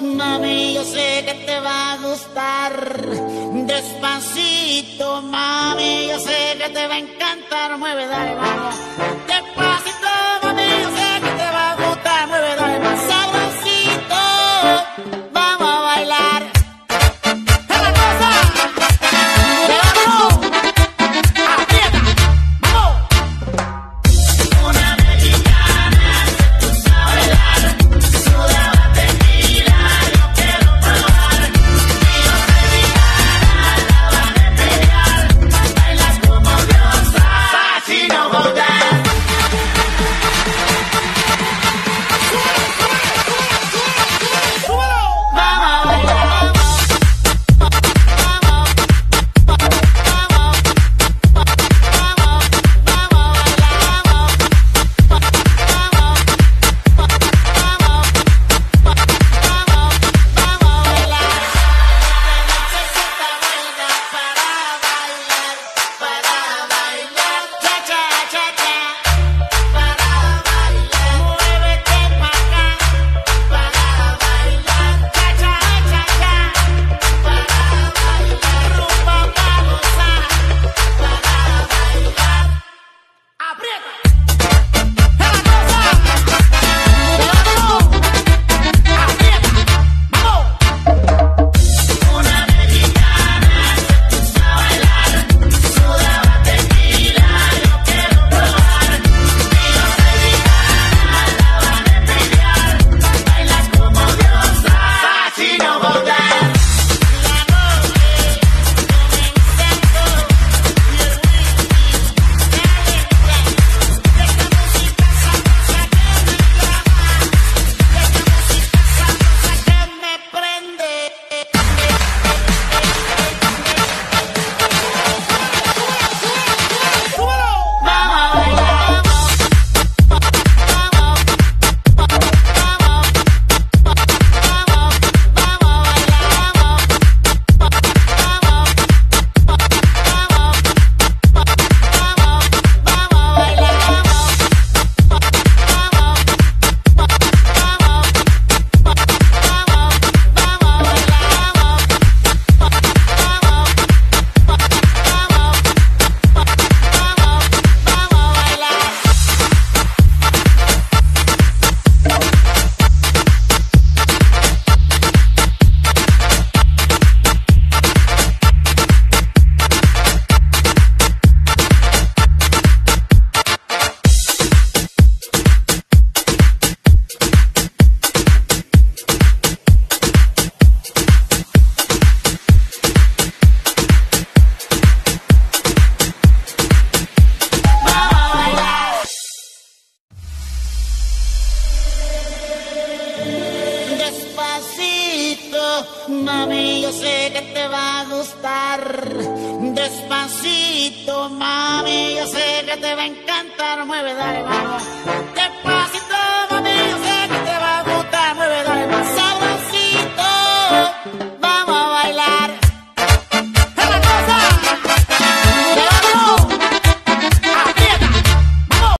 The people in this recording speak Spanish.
Mami, yo sé que te va a gustar. Despacito, mami, yo sé que te va a encantar. Mueve, dale, vamos. mami, yo sé que te va a gustar. Despacito, mami, yo sé que te va a encantar. Mueve, dale, vamos.